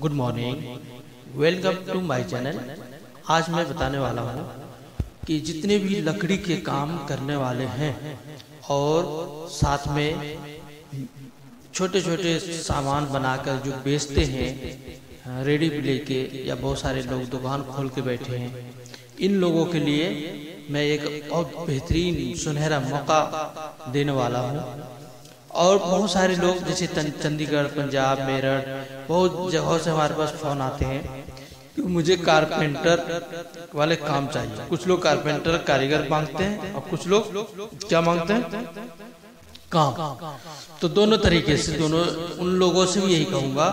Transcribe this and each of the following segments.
Good morning welcome to my channel आज मैं बताने वाला हूँ कि जितने भी लकड़ी के काम करने वाले हैं और साथ में छोटे छोटे सामान बनाकर जो बेचते हैं, रेडी लेके या बहुत सारे लोग दुकान खोल के बैठे हैं, इन लोगों के लिए मैं एक बहुत बेहतरीन सुनहरा मौका देने वाला हूँ। और बहुत सारे लोग, जैसे चंडीगढ़, पंजाब, मेरठ, बहुत जगहों से हमारे पास फ़ोन आते हैं कि मुझे कारपेंटर वाले काम चाहिए। कुछ लोग कारपेंटर, कारीगर मांगते हैं और कुछ लोग क्या मांगते हैं? काम। तो दोनों तरीके से, दोनों, उन लोगों से भी यही कहूँगा।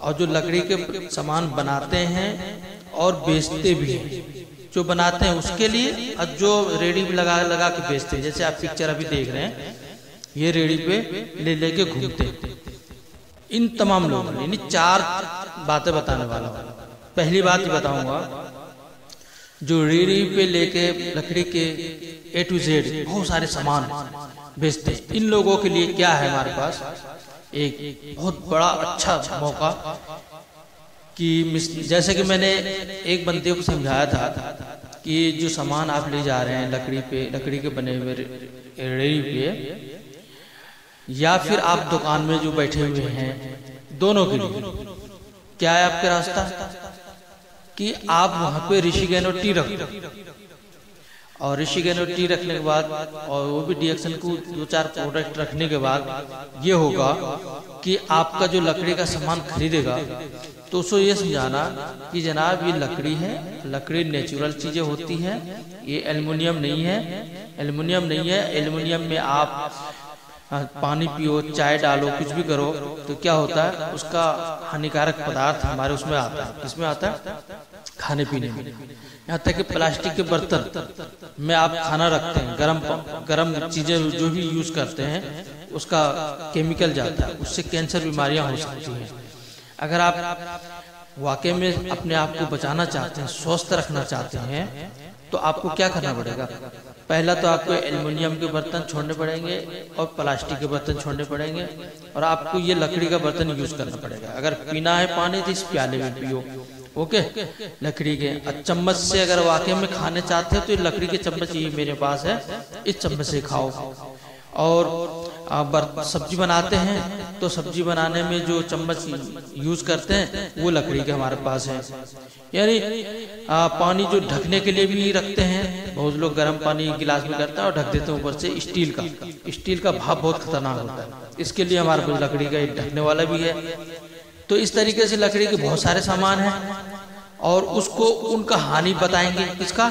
और जो लकड़ी के सामान बनाते हैं और बेचते भी हैं, जो बनाते हैं उसके लिए, और जो रेडी लगा लगा के बेचते हैं, जैसे आप पिक्चर अभी देख रहे हैं ये रेडी पे ले लेके घूमते। इन तमाम लोगों ने चार बातें बताने वाला हूँ। पहली बात बताऊँगा, जो रेडी पे लेके लकड़ी के ए टू जेड बहुत सारे सामान बेचते इन लोगों के लिए क्या है हमारे पास? एक बहुत बड़ा अच्छा मौका कि जैसे कि मैंने एक बंदे को समझाया था कि जो सामान आप ले जा रहे हैं लकड़ी पे, लकड़ी के बने हुए रेडी पे या फिर आप दुकान में जो बैठे हुए हैं, दोनों के लिए। क्या है आपका रास्ता? कि आप वहाँ पे ऋषि गैनो टी रख और ऋषि गैनो टी रखने के बाद, और वो भी डीएक्शन को दो चार प्रोडक्ट रखने के बाद, ये होगा कि आपका जो लकड़ी का सामान खरीदेगा तो उसको ये समझाना कि जनाब, ये लकड़ी है, लकड़ी नेचुरल चीज़ें होती हैं, ये एल्युमिनियम नहीं है एल्युमिनियम नहीं है एल्युमिनियम में आप पानी पियो, चाय डालो, कुछ भी करो तो क्या होता है? उसका हानिकारक पदार्थ हमारे उसमें आता है। किसमें आता है? खाने पीने में। यहाँ तक कि प्लास्टिक के बर्तन। में आप खाना रखते हैं, गरम गरम चीज़ें जो भी यूज़ करते हैं, उसका केमिकल जाता है। उससे कैंसर बीमारियाँ हो सकती हैं। अगर आप वाकई में अपने आप को बचाना चाहते हैं, स्वस्थ रखना चाहते हैं तो आपको क्या करना पड़ेगा? पहला तो आपको एल्युमिनियम के बर्तन छोड़ने पड़ेंगे और प्लास्टिक के बर्तन छोड़ने पड़ेंगे और आपको ये लकड़ी का बर्तन यूज़ करना पड़ेगा। अगर पीना है पानी तो इस प्याले में पियो। ओके? लकड़ी के चम्मच से अगर वाकई में खाने चाहते हो तो ये लकड़ी के चम्मच ये मेरे पास है। इस चम्मच से खाओ। और सब्ज़ी बनाते हैं तो सब्ज़ी बनाने में जो चम्मच यूज़ करते हैं, वो लकड़ी के हमारे पास है। यानी पानी जो ढकने के लिए भी रखते हैं बहुत लोग गर्म पानी गिलास में करते हैं और ढक देते हैं ऊपर से स्टील का। स्टील का भाव बहुत खतरनाक होता है। इसके लिए हमारे पास लकड़ी का ढकने वाला भी है। तो इस तरीके से लकड़ी के बहुत सारे सामान हैं और उसको उनका हानि बताएँगे किसका?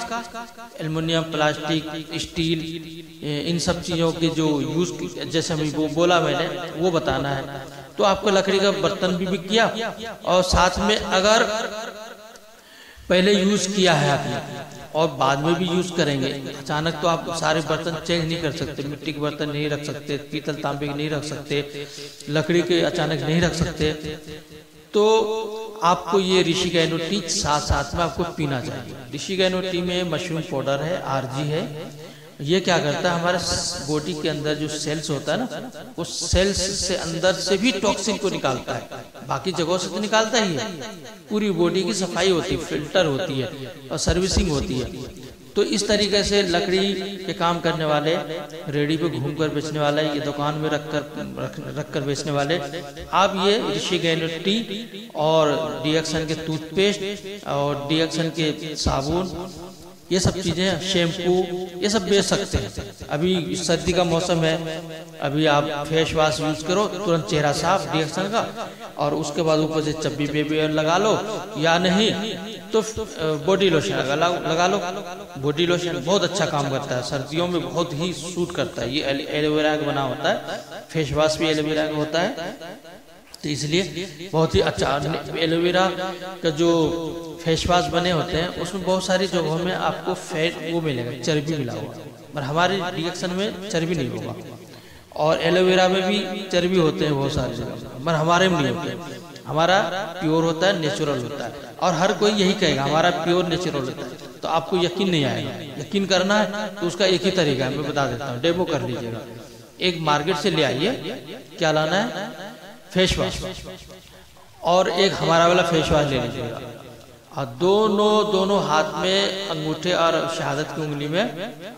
एल्युमिनियम, प्लास्टिक, स्टील, इन सब चीज़ों के जो यूज़ जैसे अभी वो बोला मैंने, वो बताना है। तो आपको लकड़ी का बर्तन भी बिक गया और साथ में अगर पहले यूज़ किया है आपने और बाद में भी यूज़ करेंगे। अचानक तो आप सारे बर्तन चेंज नहीं कर सकते मिट्टी के बर्तन नहीं रख सकते पीतल तांबे के नहीं रख सकते लकड़ी के अचानक नहीं रख सकते। तो आपको ये ऋषि गैनो टी साथ साथ में आपको पीना चाहिए। ऋषि गैनो टी में मशरूम पाउडर है आरजी है। ये क्या करता है? हमारे बॉडी के अंदर जो सेल्स होता है ना वो सेल्स से अंदर से भी टॉक्सिन को निकालता है। बाकी जगहों से तो निकालता ही है। पूरी बॉडी की सफ़ाई होती है फ़िल्टर होती है और सर्विसिंग होती है। तो इस तरीके से लकड़ी के काम करने वाले रेडी पे घूम कर बेचने वाले ये दुकान में रख कर रख, कर बेचने वाले आप ये ऋषि टी और डीएक्सन के टूथपेस्ट और डीएक्सन के साबुन ये सब चीज़ें शैम्पू ये सब बेच सकते हैं। अभी सर्दी का मौसम है, अभी आप फेस वॉश यूज़ करो, तुरंत चेहरा साफ़ डिएक्शन का, और उसके बाद ऊपर से चब्बी बेबी लगा लो, या नहीं तो बॉडी लोशन लगा लो लगा लो। बॉडी लोशन बहुत अच्छा काम करता है, सर्दियों में बहुत ही सूट करता है। ये एलोवेरा का बना होता है फेस वॉश भी एलोवेरा का होता है। तो इसलिए बहुत ही अच्छा एलोवेरा का जो फेस वॉश बने होते हैं, उसमें बहुत सारी जगहों में आपको फैट वो मिलेगा, चर्बी मिला हुआ पर हमारे रिएक्शन में चर्बी नहीं होगा। और एलोवेरा में भी चर्बी होते हैं बहुत सारी जगह पर। हमारे में नहीं होते हमारा प्योर होता है नेचुरल होता है। और हर कोई यही कहेगा, हमारा प्योर नेचुरल होता है। तो आपको यकीन नहीं आएगा। यकीन करना है तो उसका एक ही तरीका है, मैं बता देता हूँ। डेमो कर लीजिएगा। एक मार्केट से ले आइए। क्या लाना है? फेस वॉश और एक हमारा वाला फेस वॉश ले लीजिएगा। और दोनों दोनों हाथ में अंगूठे और शहादत की उंगली में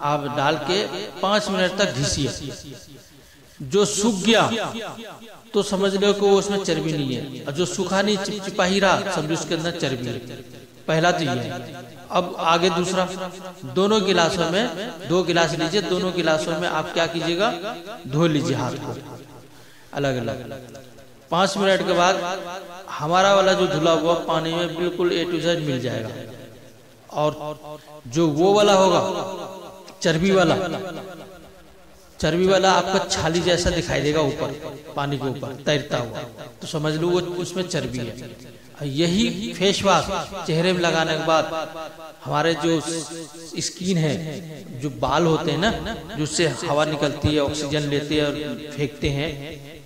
आप डाल के पाँच मिनट तक घिसिए। जो सूख गया तो समझ लो कि उसमें चर्बी नहीं है। और जो सूखा नहीं चिपचिपा ही रहा, समझो उसके अंदर चर्बी है। पहला तो ये अब आगे दूसरा। दोनों गिलासों में, दो गिलास लीजिए, दोनों गिलासों में आप क्या कीजिएगा? धो लीजिए हाथ को। अलग अलग। पाँच मिनट के बाद हमारा वाला जो धुला हुआ पानी में बिल्कुल ए टू जेड मिल जाएगा। और जो वो वाला होगा, चर्बी वाला चर्बी वाला आपका छाली जैसा दिखाई देगा ऊपर, पानी के ऊपर, तैरता हुआ। तो समझ लो वो उसमें चर्बी है। यही फेस वॉश चेहरे में लगाने के बाद हमारे जो स्किन है, जो बाल होते हैं ना जिससे हवा निकलती है ऑक्सीजन लेते हैं और फेंकते हैं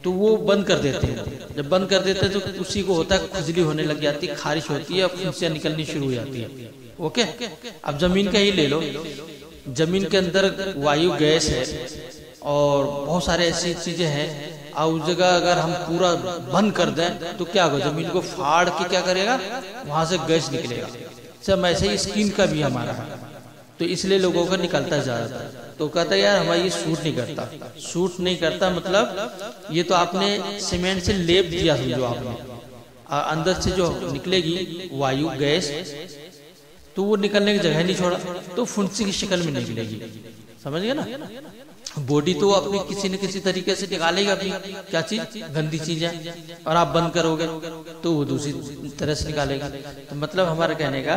तो वो बंद कर देते हैं। जब बंद कर देते हैं तो उसी को होता है, खुजली होने लग जाती है, खारिश होती है फुंसियाँ निकलनी शुरू हो जाती है। ओके? अब ज़मीन का ही ले लो। ज़मीन के अंदर वायु, गैस है और बहुत सारे ऐसी चीज़ें हैं। और उस जगह अगर हम पूरा बंद कर दें तो क्या होगा? ज़मीन को फाड़ के क्या करेगा? वहाँ से गैस निकलेगा। सब ऐसे ही स्किन का भी हमारा है। तो इसलिए लोगों का निकलता ज़्यादा तो कहता है, यार, हमारा ये सूट नहीं करता। सूट नहीं करता मतलब ये तो आपने सीमेंट से लेप दिया समझो आपने। अंदर से जो निकलेगी वायु, गैस तो वो निकलने की जगह नहीं छोड़ा तो फुंसी की शक्ल में निकलेगी। समझ गए ना? बॉडी तो अपनी किसी न किसी तरीके से निकालेगा अपनी। क्या चीज़? गंदी चीज़ है। और आप बंद करोगे तो वो दूसरी तरह से निकालेगा। तो मतलब हमारा कहने का,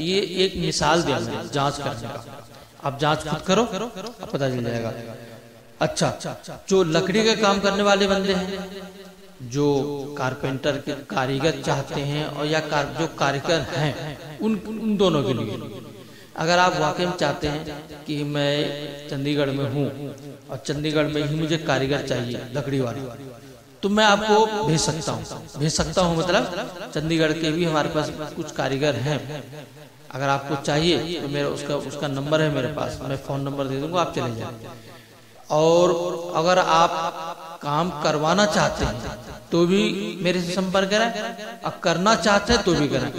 ये एक मिसाल दिया जाँच करने का। आप जाँच खुद करो पता चल जाएगा। अच्छा जो लकड़ी का काम करने वाले बंदे हैं जो कारपेंटर के कारीगर चाहते हैं और या कार, जो कारीगर हैं उन उन दोनों के लिए। अगर आप वाकई में चाहते हैं कि मैं चंडीगढ़ में हूँ और चंडीगढ़ में ही मुझे कारीगर चाहिए लकड़ी वाले तो मैं आपको भेज सकता हूँ। भेज सकता हूँ मतलब चंडीगढ़ के भी हमारे पास कुछ कारीगर हैं। अगर आपको चाहिए तो मेरा उसका उसका नंबर है मेरे पास, मैं फ़ोन नंबर दे दूँगा, आप चले जाए। और अगर आप काम करवाना चाहते हैं तो भी मेरे से संपर्क करें, और करना चाहते हैं तो भी करें।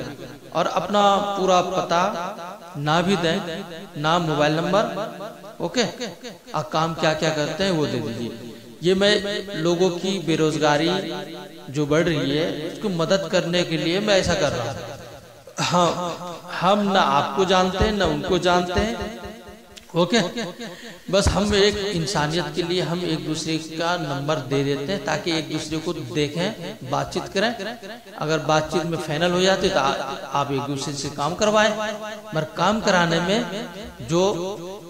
और अपना पूरा पता ना भी दें, ना मोबाइल नंबर, ओके? और काम क्या क्या करते हैं, वो दे दीजिए। ये मैं लोगों की बेरोजगारी जो बढ़ रही है, उसको मदद करने के लिए मैं ऐसा कर रहा हूँ। हाँ हम ना आपको जानते हैं ना उनको जानते। हैं ओके? बस हम एक इंसानियत के लिए हम एक दूसरे का नंबर दे देते हैं ताकि एक दूसरे को देखें, बातचीत करें। अगर बातचीत में फाइनल हो जाते तो आप एक दूसरे से काम करवाएँ। मगर काम कराने में जो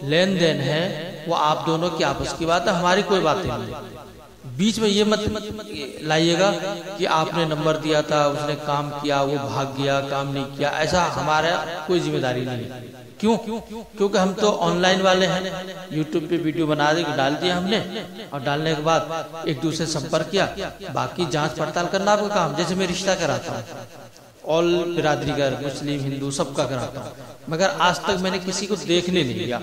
लेन देन है, वो आप दोनों की आपस की बात है, हमारी कोई बात नहीं बीच में ये मत लाइएगा कि आपने नंबर दिया था, उसने काम किया, वो भाग गया, काम नहीं किया। ऐसा हमारा कोई ज़िम्मेदारी नहीं क्यों? क्योंकि हम तो ऑनलाइन वाले हैं। यूट्यूब पे वीडियो बना दे, डाल दिया हमने। और डालने के बाद एक दूसरे संपर्क किया। बाकी जाँच पड़ताल करना आपका काम, जैसे मैं रिश्ता कराता हूँ। ऑल बिरादरी का मुस्लिम, हिंदू, सबका कराता हूँ। मगर आज तक मैंने किसी को देखने नहीं गया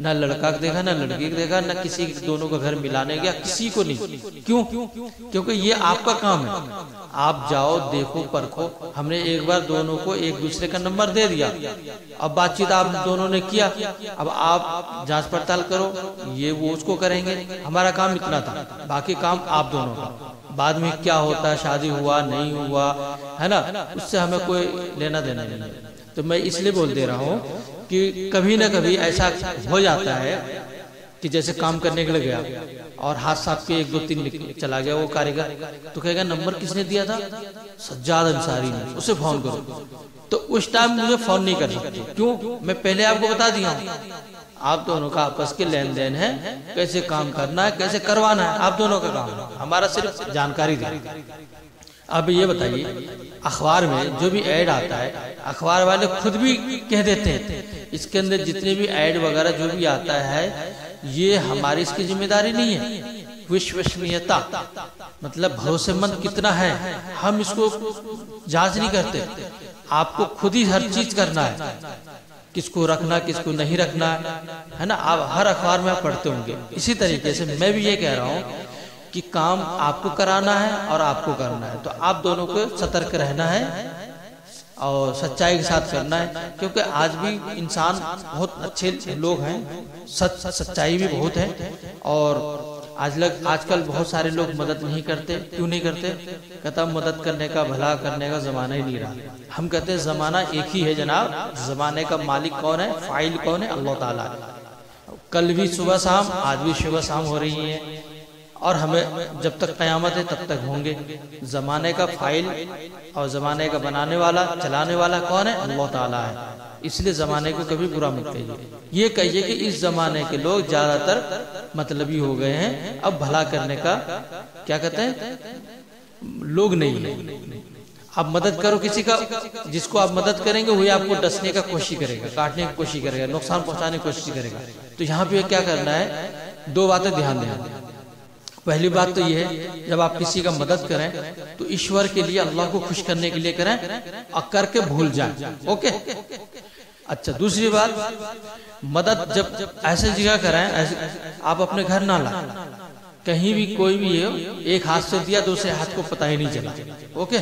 न लड़का को देखा, न लड़की को देखा, न किसी दोनों का घर मिलाने गया, किसी को नहीं। क्यों? क्योंकि ये आपका काम है। आप जाओ, देखो, परखो। हमने एक बार दोनों को एक दूसरे का नंबर दे दिया। अब बातचीत आप दोनों ने किया। अब आप जाँच पड़ताल करो। ये वो उसको करेंगे। हमारा काम इतना था। बाकी काम आप दोनों का बाद में क्या होता है शादी हुआ, नहीं हुआ, है ना? उससे हमें कोई लेना देना नहीं तो मैं इसलिए बोल दे रहा हूँ कि कभी ना कभी ऐसा हो जाता है कि जैसे काम करने के लिए गया और हाथ साफ़ के एक दो तीन चला गया, वो कारीगर। तो कहेगा, नंबर किसने दिया था? सज्जाद अंसारी ने। उसे फ़ोन करो। तो उस टाइम मुझे फ़ोन नहीं कर सकते क्यों? मैं पहले आपको बता दिया हूँ। आप दोनों का आपस के लेन देन है। कैसे काम करना है, कैसे करवाना है, आप दोनों का काम हमारा सिर्फ़ जानकारी दे। अब ये बताइए, अखबार में जो भी ऐड आता है, अखबार वाले खुद भी कह देते हैं, इसके अंदर जितने भी ऐड वगैरह जो भी आता है, ये हमारी इसकी ज़िम्मेदारी नहीं है। विश्वसनीयता मतलब भरोसेमंद कितना है, हम इसको जाँच नहीं करते। आपको खुद ही हर चीज़ करना है। किसको रखना, किसको नहीं रखना, है ना? आप हर अखबार में आप पढ़ते होंगे। इसी तरीके से मैं भी ये कह रहा हूँ कि काम आपको कराना है और आपको करना है। तो आप दोनों को सतर्क रहना है और सच्चाई के साथ करना है, क्योंकि आज भी इंसान बहुत अच्छे लोग हैं, सच, सच्चाई भी बहुत है और आज लग आजकल बहुत सारे लोग मदद नहीं करते, क्यों नहीं करते? कहता, मदद करने का, भला करने का जमाना ही नहीं रहा। हम कहते हैं जमाना एक ही है जनाब। जमाने का मालिक कौन है? फ़ाइल कौन है? अल्लाह ताला। कल भी सुबह शाम, आज भी सुबह शाम हो रही है। और हमें जब तक कयामत है तब तक होंगे। जमाने का फ़ाइल और जमाने का बनाने वाला, चलाने वाला कौन है? अल्लाह ताला है। इसलिए जमाने को कभी बुरा मत कहिए। ये कहिए कि इस जमाने के लोग ज़्यादातर मतलबी हो गए हैं। अब भला करने का क्या कहते हैं? लोग नहीं है। आप मदद करो किसी का। जिसको आप मदद करेंगे, वही आपको डसने का कोशिश करेगा, काटने की कोशिश करेगा, नुकसान पहुँचाने की कोशिश करेगा। तो यहाँ पे क्या करना है? दो बातें ध्यान देना। पहली बात तो यह है, जब आप किसी का मदद करें तो ईश्वर के लिए, अल्लाह को खुश करने के लिए करें, और करके भूल जाए। ओके? अच्छा दूसरी बात, मदद जब ऐसे जगह करें आप अपने घर ना लाए। कहीं भी कोई भी हो, एक हाथ से दिया, दूसरे हाथ को पता ही नहीं चला। ओके?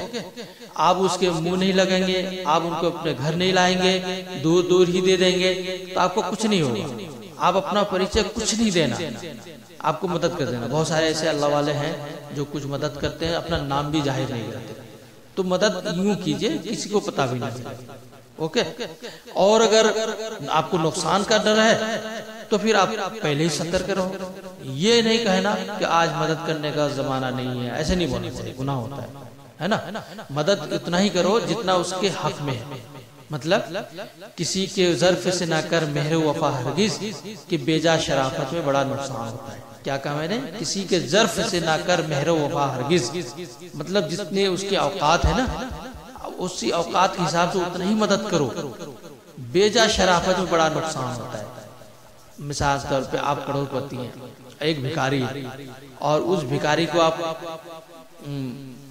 आप उसके मुँह नहीं लगेंगे, आप उनको अपने घर नहीं लाएँगे दूर दूर ही दे देंगे तो आपको कुछ नहीं होगा। आप अपना परिचय कुछ नहीं देना। आपको मदद कर देना। बहुत सारे ऐसे अल्लाह वाले हैं जो कुछ मदद करते हैं, अपना नाम भी ज़ाहिर नहीं करते। तो मदद यूँ कीजिए, किसी को पता भी नहीं ओके? और अगर आपको नुकसान का डर है तो फिर आप पहले ही सतर्क रहो। ये नहीं कहना कि आज मदद करने का जमाना नहीं है। ऐसे नहीं बोलना गुनाह होता है। है ना? मदद उतना ही करो जितना उसके हक में है। मतलब किसी के जर्फ से ना कर मेहर वफा हरगिज कि बेजा शराफत में बड़ा नुकसान होता है। क्या कहा मैंने? किसी के जर्फ से ना कर मेहर वफा हरगिज। मतलब जितने उसके औकात है ना, उसी औकात के हिसाब से उतना ही मदद करो। बेजा शराफत में बड़ा नुकसान होता है। मिसाल तौर पे आप करोड़पति हैं, एक भिखारी और उस भिखारी को आप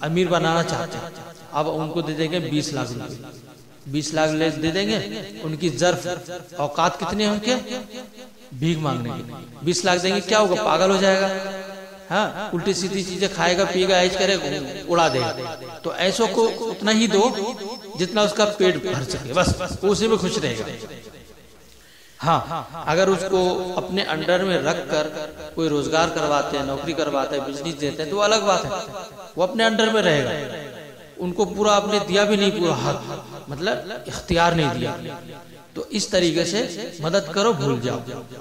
अमीर बनाना चाहते हैं। अब उनको दे देंगे बीस लाख रुपए। बीस लाख ले दे देंगे। उनकी जर्फ, औकात कितने हैं उनके? भीख मांगने की। बीस लाख देंगे, क्या होगा? पागल हो जाएगा। हाँ उल्टी सीधी चीज़ें खाएगा, पिएगा ऐज करेगा उड़ा देगा। तो ऐसो को उतना ही दो, जितना उसका पेट भर सके। बस, उसी में खुश रहेगा। हाँ अगर उसको अपने अंडर में रख कर कोई रोज़गार करवाते हैं, नौकरी करवाते हैं, बिज़नेस देते हैं तो अलग बात है। वो अपने अंडर में रहेगा। उनको पूरा आपने दिया भी नहीं, पूरा हक। मतलब इख्तियार नहीं दिया। तो इस तरीके से मदद करो, भूल जाओ।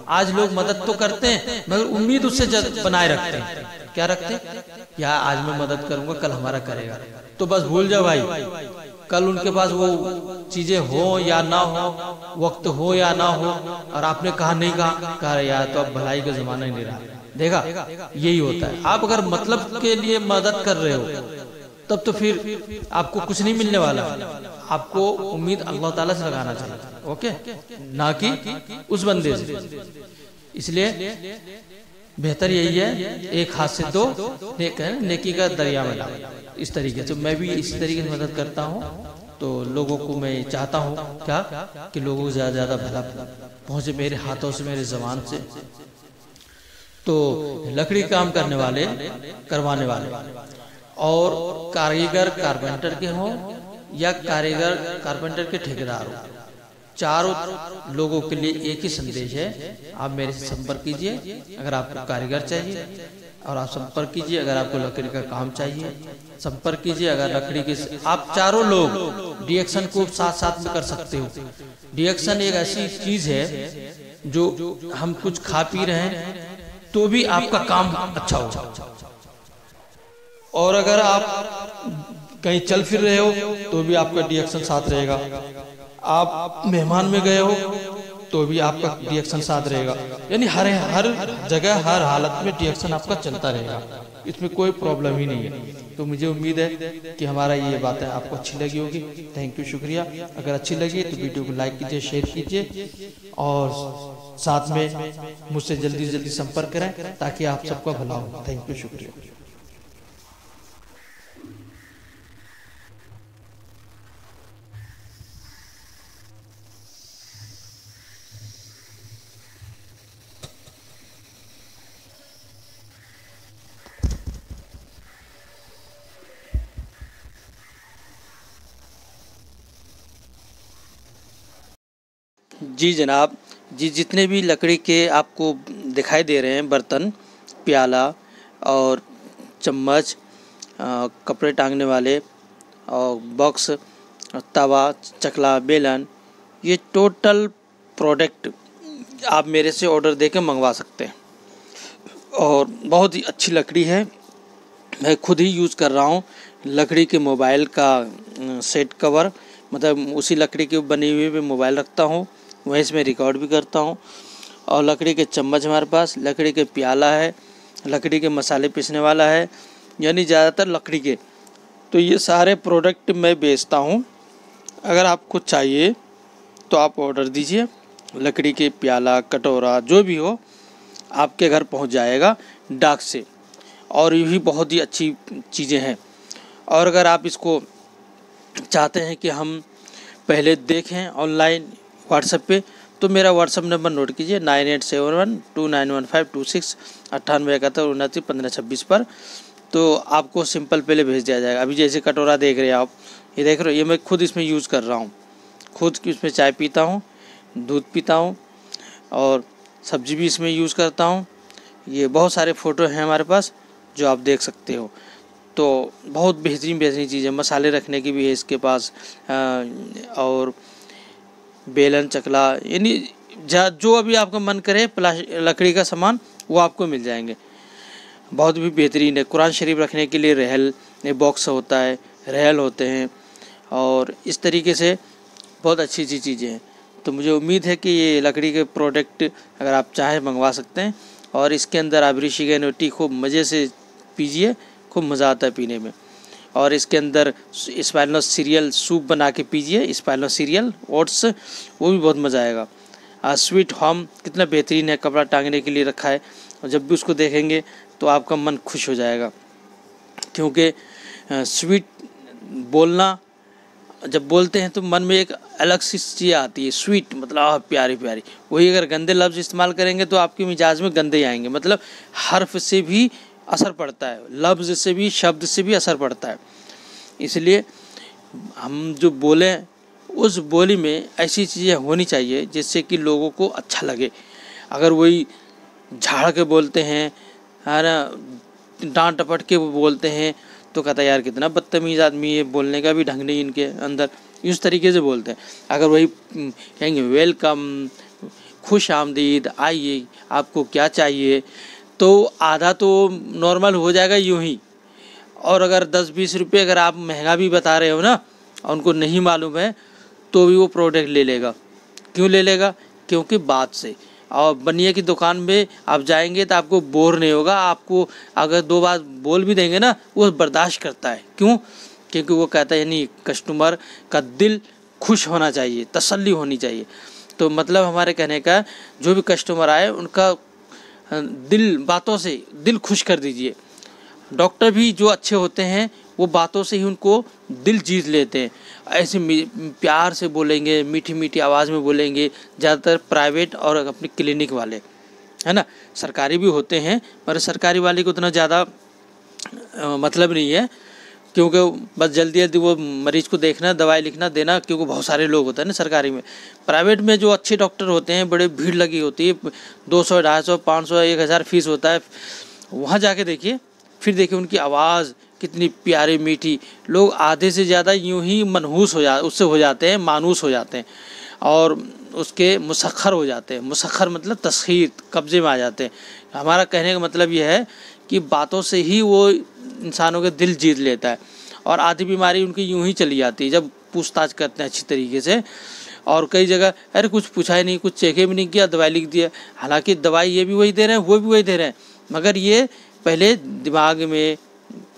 आज लोग मदद तो करते हैं, मगर उम्मीद उससे बनाए रखते हैं। क्या रखते हैं? या आज मैं मदद करूँगा, कल हमारा करेगा। तो बस भूल जाओ भाई। कल उनके पास वो चीज़ें हो या ना हो, वक्त हो या ना हो, और आपने कहा नहीं कहा कहा यार तो अब भलाई का जमाना ही नहीं रहा। देखा, यही होता है। आप अगर मतलब के लिए मदद कर रहे हो तब तो फिर आपको कुछ नहीं मिलने वाला। आपको उम्मीद अल्लाह ताला से लगाना चाहिए। ओके? ना कि उस बंदे से। इसलिए बेहतर यही है, एक हाथ से दो, नेकी का दरिया में इस तरीके से। मैं भी इसी तरीके से मदद करता हूँ तो लोगों को मैं चाहता हूँ, क्या? कि लोगों को ज़्यादा ज़्यादा भला पहुँचे मेरे हाथों से, मेरे जबान से। तो लकड़ी काम करने वाले, करवाने वाले। और कारीगर कारपेंटर के हों या कारीगर कारपेंटर के ठेकेदार हो। चारों लोगों के लिए एक ही संदेश है, आप मेरे से संपर्क कीजिए, अगर आपको कारीगर चाहिए, और आप संपर्क कीजिए, अगर आपको लकड़ी का काम चाहिए, संपर्क कीजिए, अगर लकड़ी के आप चारों लोग डिएक्शन को साथ साथ में कर सकते हो। डिएक्शन एक ऐसी चीज़ है जो हम कुछ खा पी रहे हैं तो भी आपका काम अच्छा हो। और अगर आप कहीं चल फिर रहे हो तो भी आपका डिएक्शन साथ रहेगा। आप मेहमान में गए हो तो भी आपका रिएक्शन साथ रहेगा। यानी हर हर जगह, हर हालत में रिएक्शन आपका चलता रहेगा। इसमें कोई प्रॉब्लम ही नहीं है। तो मुझे उम्मीद है कि हमारा ये बातें आपको अच्छी लगी होगी। थैंक यू शुक्रिया। अगर अच्छी लगी तो वीडियो को लाइक कीजिए शेयर कीजिए। और साथ में मुझसे जल्दी जल्दी संपर्क करें, ताकि आप सबका भला हो। थैंक यू शुक्रिया। जी जनाब, जी जितने भी लकड़ी के आपको दिखाई दे रहे हैं, बर्तन, प्याला और चम्मच कपड़े टांगने वाले और बॉक्स, तवा, चकला, बेलन, ये टोटल प्रोडक्ट आप मेरे से ऑर्डर दे के मंगवा सकते हैं। और बहुत ही अच्छी लकड़ी है। मैं खुद ही यूज़ कर रहा हूँ लकड़ी के मोबाइल का सेट कवर। मतलब उसी लकड़ी की बनी हुई भी मोबाइल रखता हूँ। वहीं से मैं रिकॉर्ड भी करता हूँ। और लकड़ी के चम्मच हमारे पास, लकड़ी के प्याला है, लकड़ी के मसाले पीसने वाला है, यानी ज़्यादातर लकड़ी के। तो ये सारे प्रोडक्ट मैं बेचता हूँ। अगर आपको चाहिए तो आप ऑर्डर दीजिए। लकड़ी के प्याला, कटोरा, जो भी हो, आपके घर पहुँच जाएगा डाक से। और ये भी बहुत ही अच्छी चीज़ें हैं। और अगर आप इसको चाहते हैं कि हम पहले देखें ऑनलाइन व्हाट्सएप पे तो मेरा व्हाट्सअप नंबर नोट कीजिए nine eight seven one two nine one five two six अट्ठानवे इकहत्तर उनतीस पंद्रह छब्बीस पर। तो आपको सिंपल पहले भेज दिया जाएगा। अभी जैसे कटोरा देख रहे हैं आप, ये देख रहे हो, ये मैं खुद इसमें यूज़ कर रहा हूँ। खुद इसमें चाय पीता हूँ, दूध पीता हूँ, और सब्ज़ी भी इसमें यूज़ करता हूँ। ये बहुत सारे फ़ोटो हैं हमारे पास, जो आप देख सकते हो। तो बहुत बेहतरीन बेहतरीन चीज़ें, मसाले रखने की भी है इसके पास और बेलन, चकला, यानी जो अभी आपका मन करे लकड़ी का सामान, वो आपको मिल जाएँगे। बहुत भी बेहतरीन है। कुरान शरीफ रखने के लिए रहल बॉक्स होता है, रहल होते हैं। और इस तरीके से बहुत अच्छी अच्छी चीज़ें हैं। तो मुझे उम्मीद है कि ये लकड़ी के प्रोडक्ट अगर आप चाहें मंगवा सकते हैं। और इसके अंदर आप ऋषिगन टी खूब मज़े से पीजिए, खूब मज़ा आता है पीने में। और इसके अंदर स्पाइनो सीरियल सूप बना के पीजिए स्पाइनो सीरियल ओट्स वो भी बहुत मज़ा आएगा। आ, स्वीट होम कितना बेहतरीन है कपड़ा टांगने के लिए रखा है और जब भी उसको देखेंगे तो आपका मन खुश हो जाएगा। क्योंकि स्वीट बोलना जब बोलते हैं तो मन में एक अलग सी चीज़ आती है स्वीट मतलब आह प्यारी प्यारी। वही अगर गंदे लफ्ज़ इस्तेमाल करेंगे तो आपके मिजाज में गंदे आएँगे। मतलब हर्फ से भी असर पड़ता है। लफ्ज़ से भी, शब्द से भी असर पड़ता है। इसलिए हम जो बोलें, उस बोली में ऐसी चीज़ें होनी चाहिए जिससे कि लोगों को अच्छा लगे। अगर वही झाड़ के बोलते हैं, है ना, डांट टपट के बोलते हैं तो कहता यार, कितना बदतमीज़ आदमी है, बोलने का भी ढंग नहीं इनके अंदर। इस तरीके से बोलते हैं। अगर वही कहेंगे, वेलकम, खुश आमदीद, आइए, आपको क्या चाहिए? तो आधा तो नॉर्मल हो जाएगा यूँ ही। और अगर दस बीस रुपये अगर आप महँगा भी बता रहे हो ना और उनको नहीं मालूम है तो भी वो प्रोडक्ट ले लेगा। क्यों ले लेगा? क्योंकि बात से। और बनिए की दुकान में आप जाएँगे तो आपको बोर नहीं होगा, आपको अगर दो बार बोल भी देंगे ना, वो बर्दाश्त करता है। क्यों? क्योंकि वो कहता है, यानी कस्टमर का दिल खुश होना चाहिए, तसल्ली होनी चाहिए। तो मतलब हमारे कहने का जो भी कस्टमर आए, उनका दिल, बातों से दिल खुश कर दीजिए। डॉक्टर भी जो अच्छे होते हैं, वो बातों से ही उनको दिल जीत लेते हैं। ऐसे प्यार से बोलेंगे मीठी मीठी आवाज़ में बोलेंगे, ज़्यादातर प्राइवेट और अपने क्लिनिक वाले। है ना? सरकारी भी होते हैं, पर सरकारी वाले को उतना ज़्यादा मतलब नहीं है। क्योंकि बस जल्दी जल्दी वो मरीज़ को देखना, दवाई लिखना, देना, क्योंकि बहुत सारे लोग होते हैं ना सरकारी में। प्राइवेट में जो अच्छे डॉक्टर होते हैं, बड़े भीड़ लगी होती है, दो सौ, ढाई सौ, पाँच सौ, एक हज़ार फ़ीस होता है। वहाँ जाके देखिए, फिर देखिए उनकी आवाज़ कितनी प्यारी, मीठी। लोग आधे से ज़्यादा यूँ ही मनहूस हो जा, उससे हो जाते हैं, मानूस हो जाते हैं। और उसके मुसखर हो जाते हैं। मुसखर मतलब तस्खीर, कब्ज़े में आ जाते हैं। हमारा कहने का मतलब यह है कि बातों से ही वो इंसानों के दिल जीत लेता है। और आधी बीमारी उनकी यूँ ही चली जाती है, जब पूछताछ करते हैं अच्छी तरीके से। और कई जगह, अरे कुछ पूछा ही नहीं, कुछ चेके भी नहीं किया, दवाई लिख दिया। हालाँकि दवाई ये भी वही दे रहे हैं, वो भी वही दे रहे हैं। मगर ये पहले दिमाग में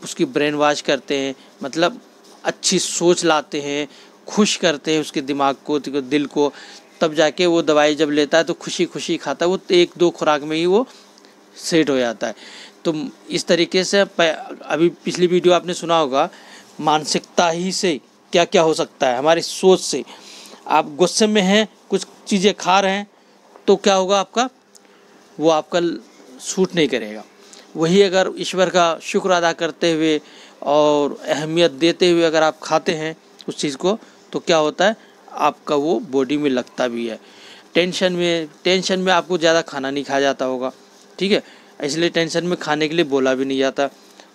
उसकी ब्रेन वॉश करते हैं मतलब अच्छी सोच लाते हैं, खुश करते हैं उसके दिमाग को दिल को। तब जाके वो दवाई जब लेता है तो खुशी खुशी खाता है, वो एक दो खुराक में ही वो सेट हो जाता है। तो इस तरीके से अभी पिछली वीडियो आपने सुना होगा, मानसिकता ही से क्या क्या हो सकता है, हमारी सोच से। आप गुस्से में हैं, कुछ चीज़ें खा रहे हैं तो क्या होगा आपका? वो आपका सूट नहीं करेगा। वही अगर ईश्वर का शुक्र अदा करते हुए और अहमियत देते हुए अगर आप खाते हैं उस चीज़ को तो क्या होता है? आपका वो बॉडी में लगता भी है। टेंशन में टेंशन में आपको ज़्यादा खाना नहीं खाया जाता होगा, ठीक है? इसलिए टेंशन में खाने के लिए बोला भी नहीं जाता।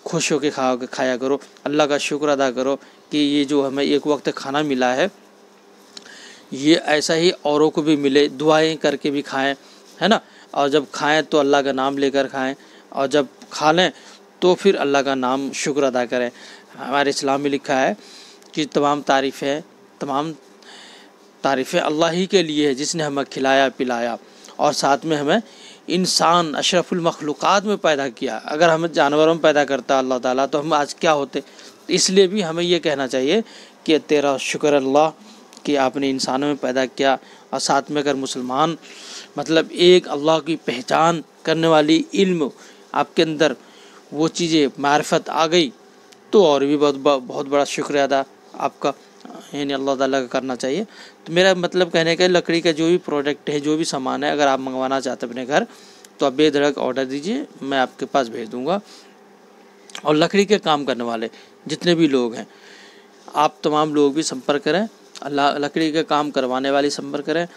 खुश होकर खा, खाया करो। अल्लाह का शुक्र अदा करो कि ये जो हमें एक वक्त खाना मिला है, ये ऐसा ही औरों को भी मिले, दुआएँ करके भी खाएँ, है ना? और जब खाएँ तो अल्लाह का नाम लेकर खाएँ, और जब खा लें तो फिर अल्लाह का नाम शुक्र अदा करें। हमारे इस्लाम में लिखा है कि तमाम तारीफ़ें तमाम तारीफ़ें अल्लाह ही के लिए है जिसने हमें खिलाया, पिलाया, और साथ में हमें इंसान अशरफुल मखलूक़ात में पैदा किया। अगर हमें जानवरों में पैदा करता अल्लाह ताला तो हम आज क्या होते? इसलिए भी हमें ये कहना चाहिए कि तेरा शुक्र अल्लाह कि आपने इंसानों में पैदा किया और साथ में अगर मुसलमान मतलब एक अल्लाह की पहचान करने वाली इल्म आपके अंदर वो चीज़ें, मार्फत आ गई तो और भी बहुत बहुत बड़ा शुक्र अदा आपका। यानी अल्लाह ताला का करना चाहिए। तो मेरा मतलब कहने का लकड़ी का जो भी प्रोडक्ट है, जो भी सामान है, अगर आप मंगवाना चाहते अपने घर तो आप बेधड़क ऑर्डर दीजिए, मैं आपके पास भेज दूँगा। और लकड़ी के काम करने वाले, जितने भी लोग हैं, आप तमाम लोग भी संपर्क करें, अल्लाह, लकड़ी का काम करवाने वाले संपर्क करें,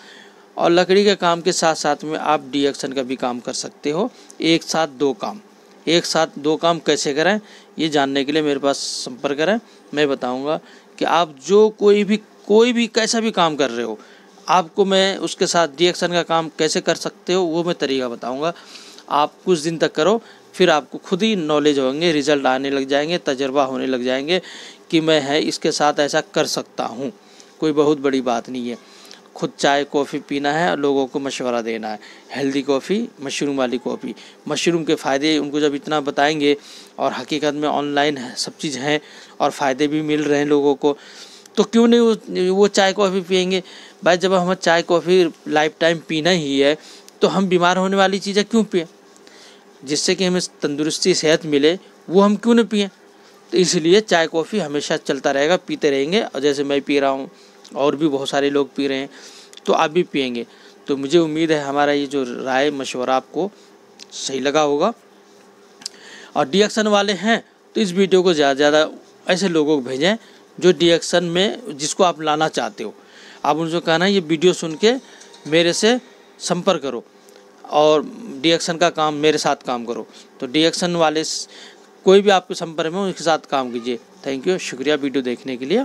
और लकड़ी के काम के साथ साथ में आप डी एक्शन का भी काम कर सकते हो। एक साथ दो काम। एक साथ दो काम कैसे करें, ये जानने के लिए मेरे पास संपर्क करें। मैं बताऊँगा कि आप जो कोई भी कोई भी कैसा भी काम कर रहे हो, आपको मैं उसके साथ रिएक्शन का काम कैसे कर सकते हो, वो मैं तरीका बताऊँगा। आप कुछ दिन तक करो, फिर आपको खुद ही नॉलेज होंगे रिज़ल्ट आने लग जाएँगे, तजर्बा होने लग जाएँगे कि मैं है, इसके साथ ऐसा कर सकता हूँ। कोई बहुत बड़ी बात नहीं है। खुद चाय, कॉफ़ी पीना है और लोगों को मशवरा देना है। हेल्दी कॉफ़ी मशरूम वाली कॉफ़ी मशरूम के फ़ायदे उनको जब इतना बताएँगे, और हकीकत में ऑनलाइन सब चीज़ हैं और फ़ायदे भी मिल रहे हैं लोगों को। तो क्यों नहीं वो, चाय कॉफ़ी पियेंगे? भाई जब हमें चाय कॉफ़ी लाइफ टाइम पीना ही है तो हम बीमार होने वाली चीज़ें क्यों पिए? जिससे कि हमें तंदुरुस्ती सेहत मिले वो हम क्यों नहीं पिए? तो इसलिए चाय कॉफ़ी हमेशा चलता रहेगा पीते रहेंगे और जैसे मैं पी रहा हूँ और भी बहुत सारे लोग पी रहे हैं तो आप भी पियेंगे। तो मुझे उम्मीद है हमारा ये जो राय मशवरा आपको सही लगा होगा। और डिएक्शन वाले हैं तो इस वीडियो को ज़्यादा ज़्यादा ऐसे लोगों को भेजें जो डिएक्शन में जिसको आप लाना चाहते हो। आप उनसे कहना है ये वीडियो सुन के मेरे से संपर्क करो और डिएक्शन का काम मेरे साथ काम करो। तो डिएक्शन वाले कोई भी आपके संपर्क में उनके साथ काम कीजिए। थैंक यू शुक्रिया वीडियो देखने के लिए।